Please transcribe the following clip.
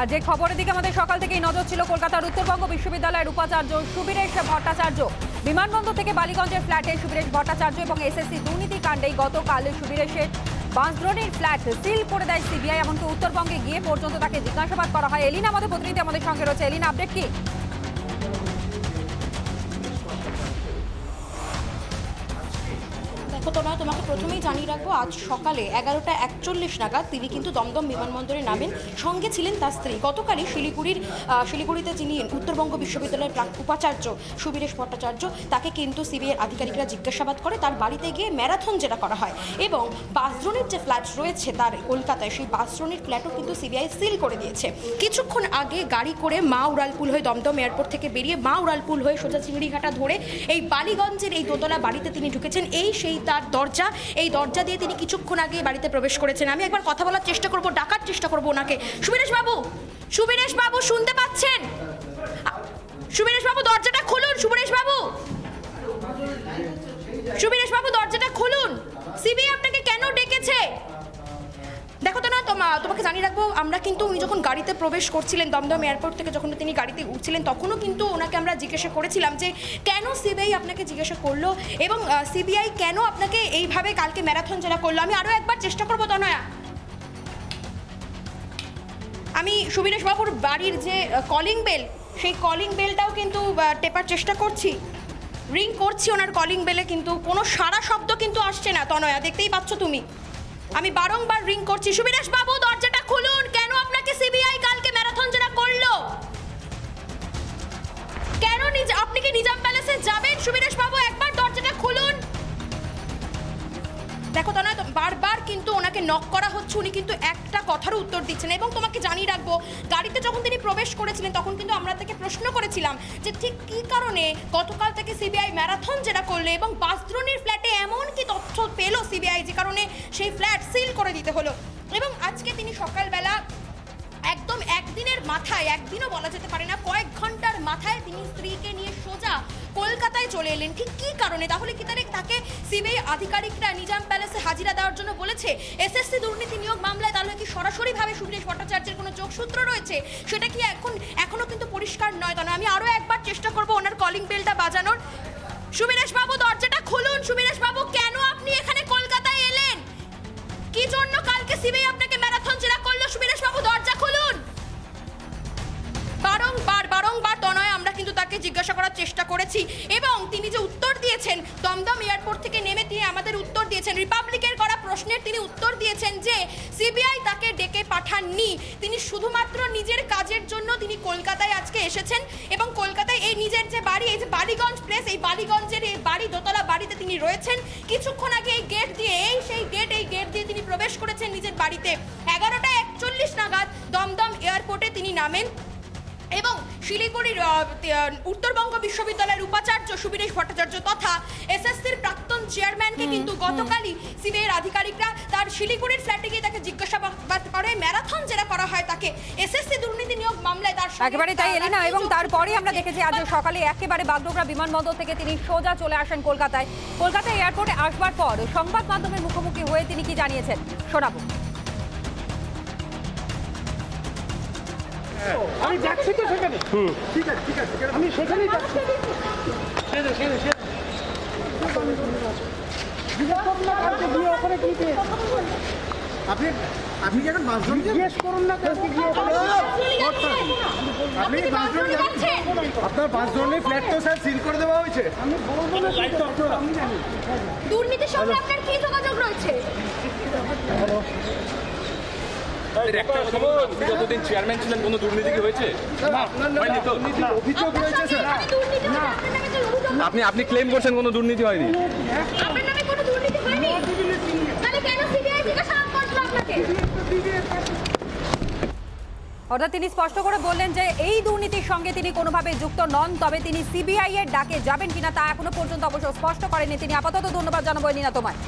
আর যে খবরের দিকে আমাদের সকাল থেকেই নজর ছিল কলকাতার উত্তরবঙ্গ বিশ্ববিদ্যালয়ের উপাচার্য সুবীরেশ ভট্টাচার্য। বিমানবন্দর থেকে বালিগঞ্জের ফ্ল্যাটে সুবীরেশ ভট্টাচার্য এবং এসএসসি দুর্নীতি কাণ্ডেই গতকাল সুবীরেশের বাঁশদ্রোণীর ফ্ল্যাট সিল করে দেয় সিবিআই। এমনকি উত্তরবঙ্গে গিয়ে পর্যন্ত তাকে জিজ্ঞাসাবাদ করা হয়। এলিনা আমাদের প্রতিনিধি আমাদের সঙ্গে রয়েছে। এলিনা, আপডেট কি? দেখো তো নয় তোমাকে প্রথমেই জানিয়ে রাখব, আজ সকালে এগারোটা একচল্লিশ নাগাদ তিনি কিন্তু দমদম বিমানবন্দরে নামেন। সঙ্গে ছিলেন তার স্ত্রী। গতকালই শিলিগুড়ির শিলিগুড়িতে যিনি উত্তরবঙ্গ বিশ্ববিদ্যালয়ের উপাচার্য সুবীরেশ ভট্টাচার্য, তাকে কিন্তু সিবিআই আধিকারিকরা জিজ্ঞাসাবাদ করে তার বাড়িতে গিয়ে ম্যারাথন যেটা করা হয় এবং বাসদ্রোণীর যে ফ্ল্যাট রয়েছে তার কলকাতায়, সেই বাসদ্রোণীর ফ্ল্যাটও কিন্তু সিবিআই সিল করে দিয়েছে। কিছুক্ষণ আগে গাড়ি করে মা উড়ালপুল হয়ে দমদম এয়ারপোর্ট থেকে বেরিয়ে মা উড়ালপুল হয়ে সোজা চিংড়িঘাটা ধরে এই বালিগঞ্জের এই দোতলা বাড়িতে তিনি ঢুকেছেন। এই সেই তার দরজা। এই দরজা দিয়ে তিনি কিছুক্ষণ আগে বাড়িতে প্রবেশ করেছেন। আমি একবার কথা বলার চেষ্টা করব, ডাকার চেষ্টা করব ওনাকে। সুবিনেশ বাবু সুবিনেশ বাবু, শুনতে পাচ্ছেন? সুবিনেশ বাবু, দরজাটা খুলুন সুবিনেশ বাবু। সুবিনেশ বাবু, দরজাটা খুলুন। সিবি আপনাকে তোমাকে জানিয়ে রাখব, আমরা কিন্তু উনি যখন গাড়িতে প্রবেশ করছিলেন, দমদম এয়ারপোর্ট থেকে যখন তিনি গাড়িতে উঠছিলেন, তখনও কিন্তু ওনাকে আমরা জিজ্ঞাসা করেছিলাম যে, কেন সিবিআই আপনাকে জিজ্ঞাসা করল এবং সিবিআই কেন আপনাকে এইভাবে কালকে ম্যারাথন জেলা করল? আমি আরও একবার চেষ্টা করব, তনয়া। আমি সুবীরেশ বাবুর বাড়ির যে কলিং বেল সেই কলিং বেলটাও কিন্তু টেপার চেষ্টা করছি। রিং করছি ওনার কলিং বেলে কিন্তু কোনো সারা শব্দ কিন্তু আসছে না, তনয়া। দেখতেই পাচ্ছ তুমি। আমি বারংবার রিং করছি। সুবীরেশ বাবু, দরজাটা খুলুন। কেন আপনাকে সিবিআই কালকে ম্যারাথন যেটা করল? কেন আপনি কি নিজাম প্যালেসে যাবেন? সুবীরেশ বাবু, একবার দরজাটা খুলুন। দেখো তো না তো বারবার কিন্তু ওনাকে নক করা হচ্ছে। উনি কিন্তু একটা কথার উত্তর দিচ্ছেন এবং তোমাকে জানিয়ে রাখব, গাড়িতে যখন তিনি প্রবেশ করেছিলেন, তখন কিন্তু আমরা তাকে প্রশ্ন করেছিলাম যে ঠিক কী কারণে গতকাল থেকে সিবিআই ম্যারাথন যেটা করল এবং বাসদ্রোণীর ফ্ল্যাটে এমন কি তথ্য সিবিআই যে কারণে সেই ফ্ল্যাট সিল করে দিতে হলো। এবং আজকে তিনি সকালবেলা একদম একদিনের মাথায়, একদিনও বলা যেতে পারে না, কয়েক ঘণ্টার মাথায় তিনি স্ত্রীকে নিয়ে সোজা কলকাতায় চলে এলেন। ঠিক কী কারণে? তাহলে কি তারে তাকে সিবিআই আধিকারিকরা নিজাম প্যালেসে হাজিরা দেওয়ার জন্য বলেছে? এসএসসি দুর্নীতি নিয়োগ মামলায় তাহলে কি সরাসরিভাবে সুরেশ ভট্টাচার্যের কোনো যোগসূত্র রয়েছে? সেটা কি এখন এখনও কিন্তু পরিষ্কার নয় তা আমি আরও একবার চেষ্টা করব ওনার কলিং বেলটা বাজানোর। সুবীরেশ বাবু, দরজাটা খুলুন। সুবীরেশ বাবু, কেন জন্য কালকে সিবিআই আপনাকে ম্যারাথন জেরা করল। সুবীরেশ বাবু দরজা খুলুন। বারংবার বারংবার তনয়, আমরা কিন্তু তাকে জিজ্ঞাসা করার চেষ্টা করেছি। এবং তিনি যে উত্তর দিয়েছেন, দমদম এয়ারপোর্ট থেকে নেমে তিনি আমাদের উত্তর দিয়েছেন। রিপাবলিকের করা প্রশ্নের তিনি উত্তর দিয়েছেন যে, সিবিআই তাকে ডেকে পাঠাননি। তিনি শুধুমাত্র নিজের কাজের জন্য তিনি কলকাতায় আজকে এসেছেন এবং কলকাতায় এই নিজের যে বাড়ি, এই যে বালিগঞ্জ প্লেস এই বালিগঞ্জের এই বাড়ি, দোতলা বাড়িতে তিনি রয়েছেন। কিছুক্ষণ আগে এই গেট দিয়ে, এই সেই গেট দিয়ে তিনি প্রবেশ করেছেন নিজের বাড়িতে। এগারোটা একচল্লিশ নাগাদ দমদম এয়ারপোর্টে তিনি নামেন এবং শিলিগুড়ির উত্তরবঙ্গ বিশ্ববিদ্যালয়ের উপাচার্য সুবীরেশ ভট্টাচার্য তথা এসএসসির প্রাক্তন চেয়ারম্যানকে কিন্তু গতকালই সিবিআইয়ের আধিকারিকরা তার শিলিগুড়ির ফ্ল্যাটে গিয়ে তাকে জিজ্ঞাসাবাদ করে ম্যারাথন যেটা করা হয় তাকে। এসএসসি দুর্নীতি নিয়োগ মামলায় তার সঙ্গে একেবারে তাই এলিনা এবং তারপরে আমরা দেখেছি আজ সকালে একেবারে বাগডোগরা বিমানবন্দর থেকে তিনি সোজা চলে আসেন কলকাতায়। কলকাতা এয়ারপোর্টে আসবার পর সংবাদ মাধ্যমের মুখোমুখি হয়ে তিনি কি জানিয়েছেন? শোনাবো। আমি যাচ্ছি তো সেখানে। ঠিক আছে ঠিক আছে আমি সেখানেই যাচ্ছি। ওখানে কি পেয়েছে আপনি আপনি কি এখন বাসজন জিজ্ঞেস করুন না কালকে গিয়ে আপনি আপনার বাসজনের ফ্ল্যাট তো স্যার সিল করে দেওয়া হয়েছে। আমি বলব না তথ্য আমি জানি। দুর্নীতির সঙ্গে আপনার কি যোগাযোগ রয়েছে? যতদিন চেয়ারম্যান ছিলেন কোনো দুর্নীতি কি হয়েছে? তো? অভিযোগ রয়েছে স্যার। আপনার আপনি আপনি ক্লেম করছেন কোনো দুর্নীতি হয়নি? আপনার নামে কোনো দুর্নীতি হয়নি? তাহলে কেন সিবিআই আপনাকে অর্থাৎ তিনি স্পষ্ট করে বললেন যে এই দুর্নীতির সঙ্গে তিনি কোনোভাবে যুক্ত নন, তবে তিনি সিবিআই এর ডাকে যাবেন কিনা তা এখনও পর্যন্ত অবশ্য স্পষ্ট করেনি তিনি আপাতত ধন্যবাদ জানাব নিনা তোমায়।